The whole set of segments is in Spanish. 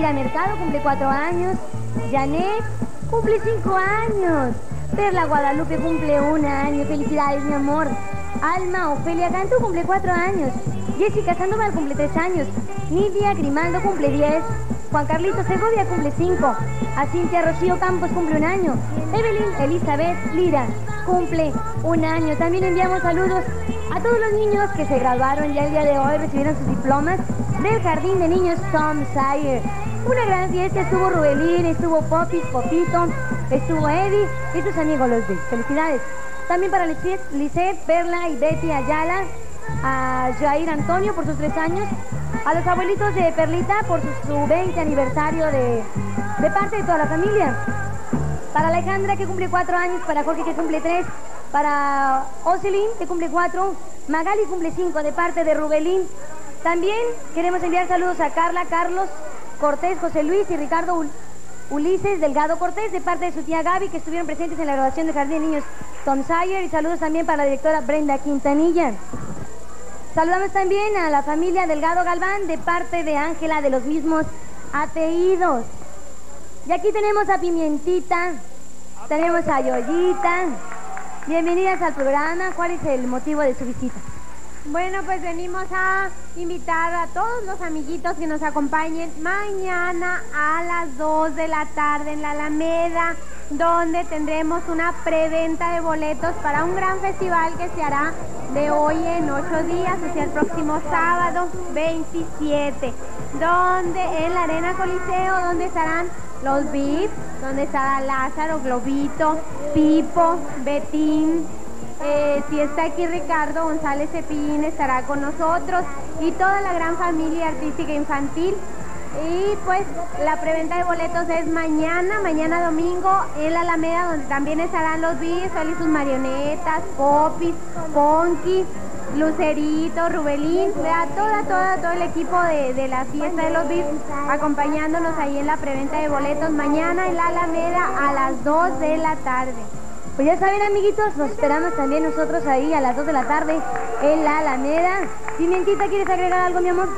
Mira Mercado cumple cuatro años. Janet cumple cinco años. Perla Guadalupe cumple un año. Felicidades, mi amor. Alma Ofelia Canto cumple cuatro años. Jessica Sandoval cumple tres años. Nidia Grimaldo cumple diez. Juan Carlito Segovia cumple cinco. A Cintia Rocío Campos cumple un año. Evelyn Elizabeth Lira cumple un año. También enviamos saludos a todos los niños que se graduaron ya el día de hoy, recibieron sus diplomas del Jardín de Niños Tom Sire. Una gran fiesta, estuvo Rubelín, estuvo Popis, Popito, estuvo Eddie y sus amigos los de. Felicidades. También para Lisette, Perla y Betty Ayala, a Jair Antonio por sus tres años, a los abuelitos de Perlita por su, 20 aniversario de, de parte de toda la familia. Para Alejandra que cumple cuatro años, para Jorge que cumple tres, para Ocelín que cumple cuatro, Magali cumple cinco de parte de Rubelín. También queremos enviar saludos a Carla, Carlos, Cortés, José Luis y Ricardo Ulises Delgado Cortés de parte de su tía Gaby que estuvieron presentes en la graduación del Jardín de Niños Tom Sayer y saludos también para la directora Brenda Quintanilla. Saludamos también a la familia Delgado Galván de parte de Ángela de los mismos apellidos. Y aquí tenemos a Pimientita, tenemos a Yoyita. Bienvenidas al programa. ¿Cuál es el motivo de su visita? Bueno, pues venimos a invitar a todos los amiguitos que nos acompañen mañana a las 2 de la tarde en la Alameda, donde tendremos una preventa de boletos para un gran festival que se hará de hoy en ocho días, o sea, el próximo sábado 27, donde en la Arena Coliseo, donde estarán los VIP, donde estará Lázaro, Globito, Pipo, Betín, eh, si está aquí Ricardo González Cepillín estará con nosotros y toda la gran familia artística infantil. Y pues la preventa de boletos es mañana, mañana domingo en la Alameda donde también estarán los bis, y sus marionetas, popis, ponky, Lucerito, Rubelín, vea toda, toda, todo el equipo de, la fiesta de los bis acompañándonos ahí en la preventa de boletos mañana en la Alameda a las 2 de la tarde. Pues ya saben, amiguitos, nos esperamos también nosotros ahí a las 2 de la tarde en la Alameda. Pimientita, ¿quieres agregar algo, mi amor?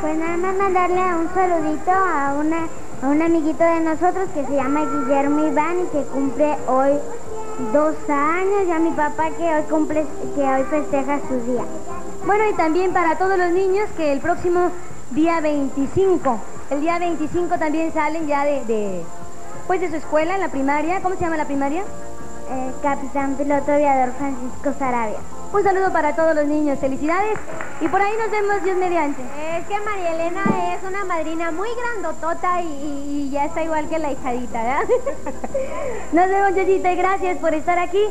Pues nada más mandarle un saludito a, una, a un amiguito de nosotros que se llama Guillermo Iván y que cumple hoy dos años. Y a mi papá que hoy cumple, que hoy festeja su día. Bueno, y también para todos los niños que el próximo día 25, el día 25 también salen ya de, pues de su escuela en la primaria. ¿Cómo se llama la primaria? Eh, capitán piloto aviador Francisco Sarabia. Un saludo para todos los niños, felicidades y por ahí nos vemos Dios mediante. Es que María Elena es una madrina muy grandotota y, ya está igual que la hijadita, ¿verdad? nos vemos Yoyita y gracias por estar aquí.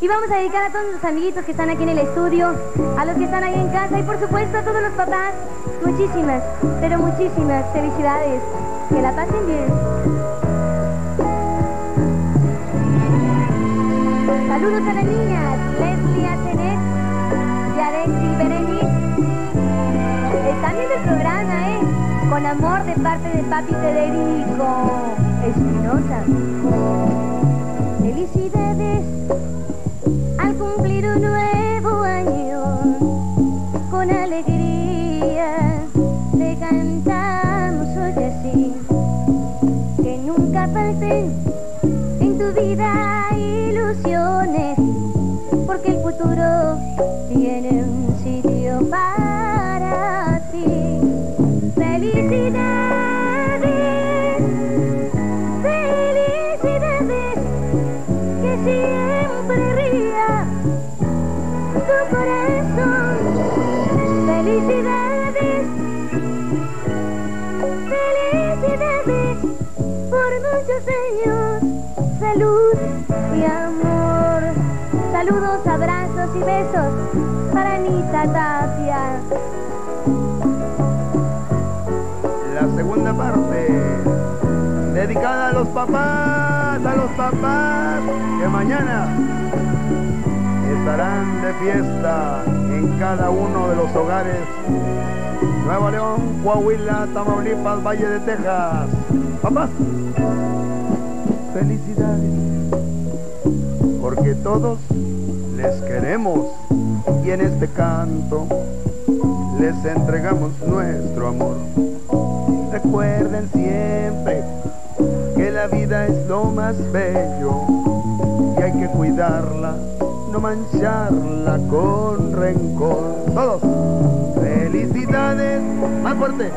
Y vamos a dedicar a todos los amiguitos que están aquí en el estudio, a los que están ahí en casa y por supuesto a todos los papás. Muchísimas, pero muchísimas felicidades. Que la pasen bien. Saludos a las niñas, Leslie Atenet y Alexi Berenice. Están viendo el programa, ¿eh? Con amor de parte de Papi Federico Espinosa. Felicidades al cumplir un nuevo salud y amor. Saludos, abrazos y besos para Anita Tapia. La segunda parte, dedicada a los papás, a los papás que mañana estarán de fiesta en cada uno de los hogares. Nuevo León, Coahuila, Tamaulipas, Valle de Texas. Papás, felicidades, porque todos les queremos y en este canto les entregamos nuestro amor. Recuerden siempre más bello y hay que cuidarla, no mancharla con rencor. Todos, felicidades, más fuerte.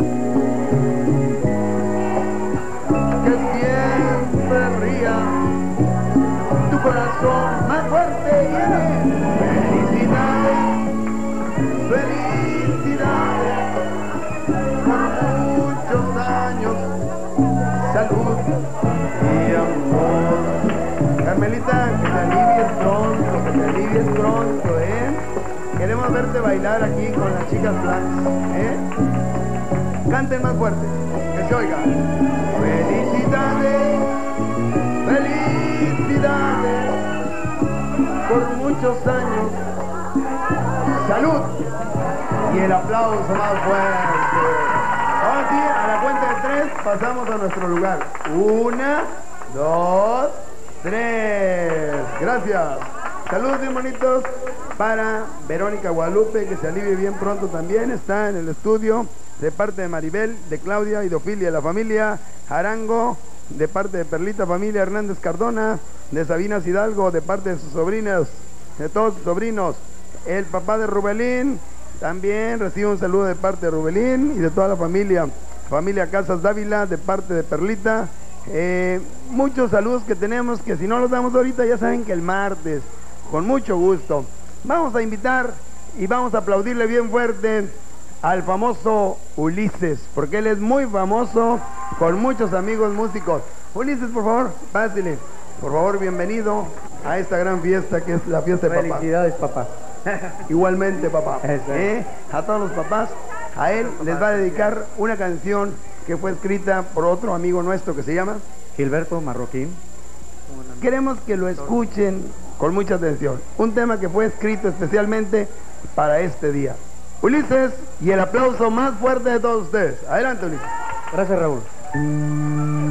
Que te alivies pronto, que te alivies pronto, ¿eh? Queremos verte bailar aquí con las chicas blancas, ¿eh? Canten más fuerte, que se oiga. Felicidades, felicidades, por muchos años. Salud y el aplauso más fuerte. Ahora sí, a la cuenta de tres pasamos a nuestro lugar. Una, dos, tres. Gracias. Saludos bien bonitos para Verónica Guadalupe, que se alivie bien pronto también. Está en el estudio de parte de Maribel, de Claudia y de Ofilia, la familia Arango, de parte de Perlita Familia Hernández Cardona, de Sabina Hidalgo, de parte de sus sobrinos, de todos sus sobrinos. El papá de Rubelín también recibe un saludo de parte de Rubelín y de toda la familia. Familia Casas Dávila, de parte de Perlita. Eh, muchos saludos que tenemos que si no los damos ahorita ya saben que el martes, con mucho gusto. Vamos a invitar y vamos a aplaudirle bien fuerte al famoso Ulises, porque él es muy famoso con muchos amigos músicos. Ulises, por favor, pásale. Por favor, bienvenido a esta gran fiesta que es la fiesta de papá. Felicidades, papá. Igualmente, papá. ¿Eh? A todos los papás, a él les va a dedicar una canción que fue escrita por otro amigo nuestro que se llama. Gilberto Marroquín. Queremos que lo escuchen con mucha atención. Un tema que fue escrito especialmente para este día. Ulises y el aplauso más fuerte de todos ustedes. Adelante, Ulises. Gracias, Raúl.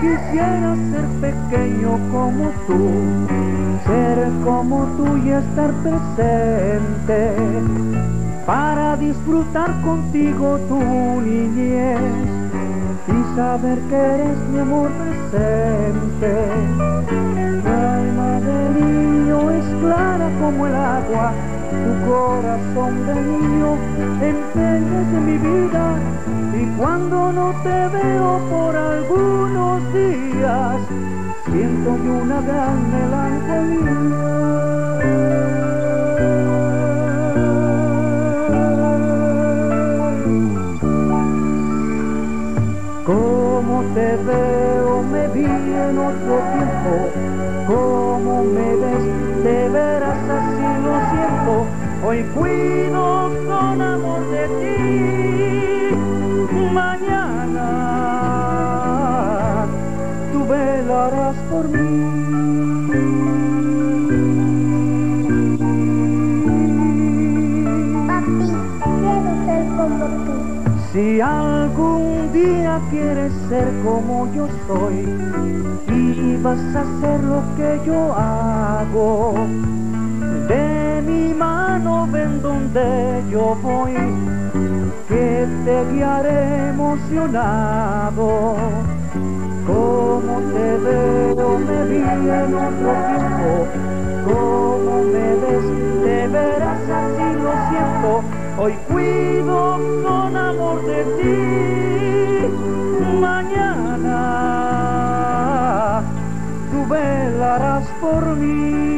Quisiera ser pequeño como tú, ser como tú y estar presente, para disfrutar contigo tu niñez y saber que eres mi amor presente. Tu alma de niño es clara como el agua, tu corazón de niño empeñas de mi vida. Y cuando no te veo por siento yo una gran melancolía. Velarás por mí. Papi, quiero ser como tú. Si algún día quieres ser como yo soy y vas a hacer lo que yo hago, de mi mano ven donde yo voy, que te guiaré emocionado. Como te veo, me vi en otro tiempo, como me ves, de veras así lo siento. Hoy cuido con amor de ti. Mañana tú velarás por mí.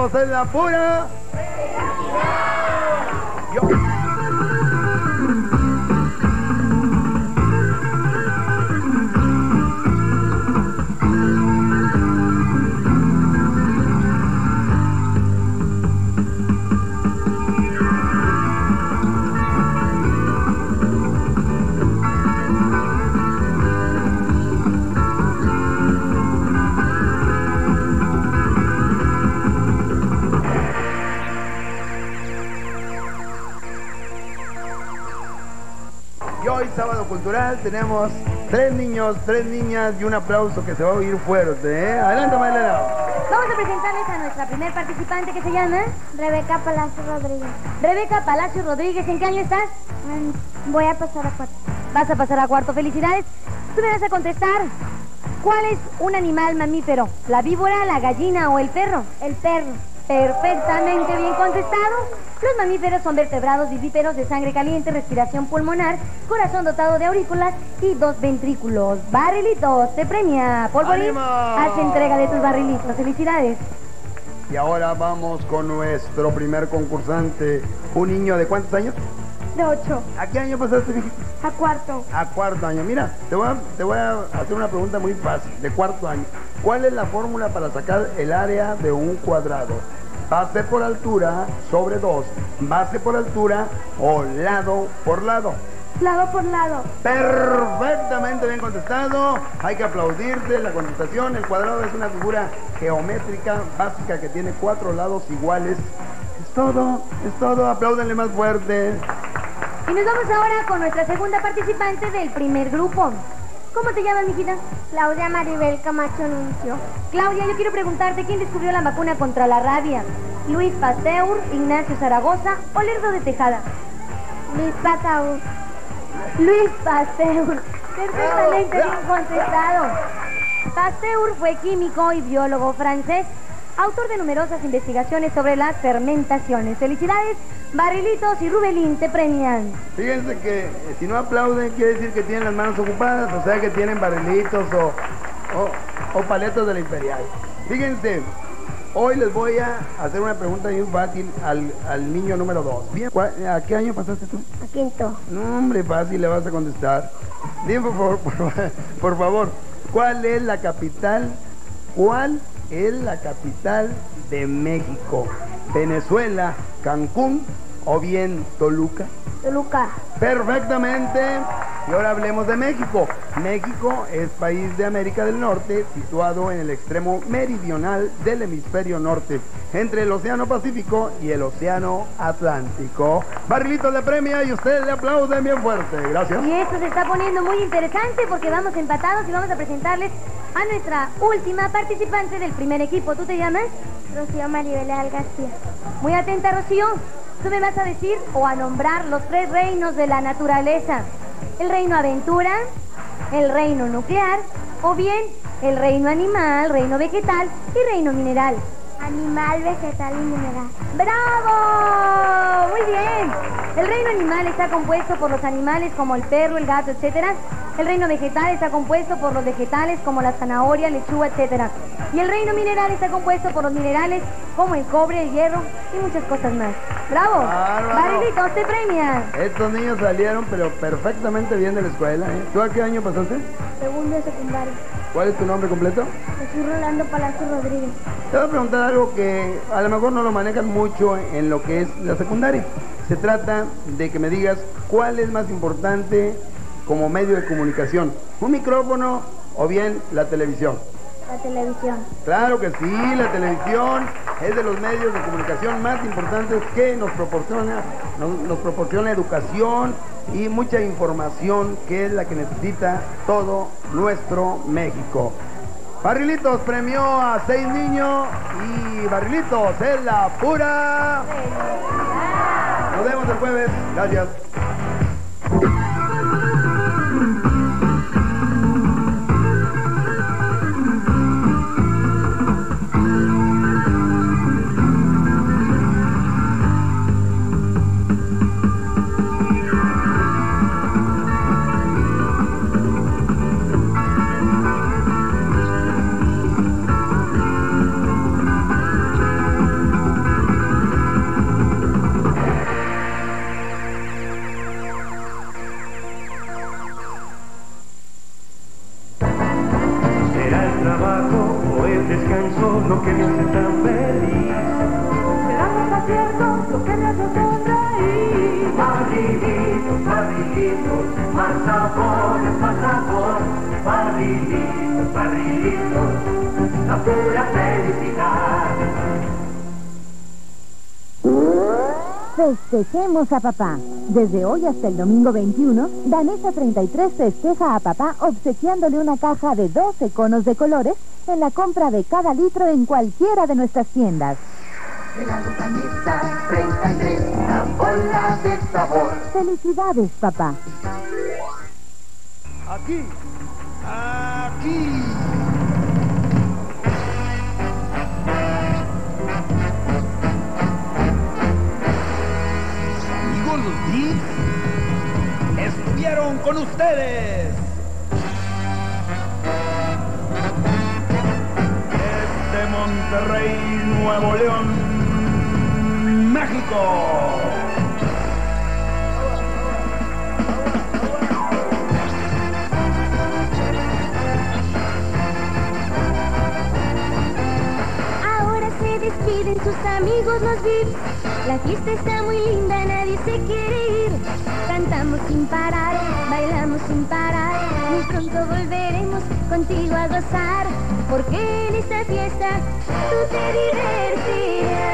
Barrilitos en la pura. Cultural, tenemos tres niños, tres niñas y un aplauso que se va a oír fuerte. ¿eh? Adelante, Maylena. Vamos a presentarles a nuestra primer participante que se llama Rebeca Palacio Rodríguez. Rebeca Palacio Rodríguez. ¿En qué año estás? Voy a pasar a cuarto. Vas a pasar a cuarto. Felicidades. Tú me vas a contestar. ¿Cuál es un animal mamífero? ¿La víbora, la gallina o el perro? El perro. Perfectamente bien contestado. Los mamíferos son vertebrados vivíperos de sangre caliente, respiración pulmonar, corazón dotado de aurículas y dos ventrículos. Barrilitos, te premia. Polvorín, ¡Ánimo! haz entrega de tus barrilitos. Felicidades. Y ahora vamos con nuestro primer concursante. Un niño de cuántos años? De ocho. ¿A qué año pasaste, mijito? A cuarto. A cuarto año. Mira, te voy, a, te voy a hacer una pregunta muy fácil, de cuarto año. ¿Cuál es la fórmula para sacar el área de un cuadrado? Base por altura sobre 2, base por altura o lado por lado. Lado por lado. Perfectamente bien contestado. Hay que aplaudirte la contestación. El cuadrado es una figura geométrica básica que tiene cuatro lados iguales. Es todo, es todo. Apláudenle más fuerte. Y nos vamos ahora con nuestra segunda participante del primer grupo. ¿Cómo te llamas, mijita? Claudia Maribel Camacho Nuncio. Claudia, yo quiero preguntarte quién descubrió la vacuna contra la rabia. Luis Pasteur, Ignacio Zaragoza o Lerdo de Tejada. Luis Pataú. Luis Pasteur. Perfectamente bien contestado. Pasteur fue químico y biólogo francés, autor de numerosas investigaciones sobre las fermentaciones. Felicidades, Barrilitos y Rubelín te premian. Fíjense que eh, si no aplauden quiere decir que tienen las manos ocupadas, o sea que tienen barrilitos o, o, o paletas de la imperial. Fíjense, hoy les voy a hacer una pregunta muy fácil al, al niño número 2. Bien, ¿cuál- ¿a qué año pasaste tú? A quinto. No, hombre, fácil le vas a contestar. Dime, por favor, por, fa- por favor, ¿cuál es la capital? ¿Cuál es la capital de México? ¿Venezuela, Cancún o bien Toluca? Toluca. Perfectamente. Y ahora hablemos de México. México es país de América del Norte, situado en el extremo meridional del hemisferio norte, entre el Océano Pacífico y el Océano Atlántico. Barrilito le premia y ustedes le aplauden bien fuerte. Gracias. Y esto se está poniendo muy interesante porque vamos empatados y vamos a presentarles a nuestra última participante del primer equipo. ¿Tú te llamas? Rocío Maribel García. Muy atenta, Rocío. Tú me vas a decir o a nombrar los tres reinos de la naturaleza. El reino aventura, el reino nuclear o bien el reino animal, reino vegetal y reino mineral. Animal, vegetal y mineral. ¡Bravo! Muy bien. El reino animal está compuesto por los animales como el perro, el gato, etcétera. El reino vegetal está compuesto por los vegetales como la zanahoria, lechuga, etcétera. Y el reino mineral está compuesto por los minerales como el cobre, el hierro y muchas cosas más. ¡Bravo! Bárbaro. Barrilitos te premian. Estos niños salieron pero perfectamente bien de la escuela. ¿eh? ¿Tú a qué año pasaste? Segundo de secundaria. ¿Cuál es tu nombre completo? Jesús Rolando Palacio Rodríguez. Te voy a preguntar algo que a lo mejor no lo manejan mucho en lo que es la secundaria. Se trata de que me digas cuál es más importante como medio de comunicación, un micrófono o bien la televisión. La televisión. Claro que sí, la televisión es de los medios de comunicación más importantes que nos proporciona, nos, proporciona educación y mucha información que es la que necesita todo nuestro México. Barrilitos premió a seis niños y Barrilitos es la pura. Nos vemos el jueves. Gracias. Descanso lo que me hace tan feliz. Será los aciertos lo que me hace sonreír. Barrilitos, barrilitos, más sabores, más sabor. Barrilitos, barrilitos, la pura felicidad. Festejemos a papá. Desde hoy hasta el domingo 21, Danesa 33 festeja a papá obsequiándole una caja de 12 conos de colores en la compra de cada litro en cualquiera de nuestras tiendas. Danesa 33, una bola de sabor. Felicidades, papá. Aquí, aquí. Estuvieron con ustedes. Desde Monterrey, Nuevo León, México. Ahora se despiden sus amigos los Vips. La fiesta está muy linda, nadie se quiere ir. Cantamos sin parar, bailamos sin parar. Muy pronto volveremos contigo a gozar. Porque en esta fiesta tú te divertirás.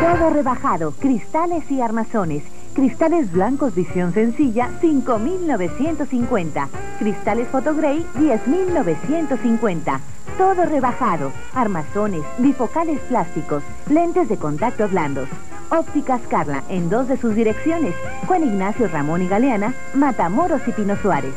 Todo rebajado, cristales y armazones. Cristales blancos visión sencilla, 5.950. Cristales Photogrey, 10.950. Todo rebajado. Armazones, bifocales plásticos, lentes de contacto blandos. Ópticas Carla, en dos de sus direcciones. Juan Ignacio Ramón y Galeana, Matamoros y Pino Suárez.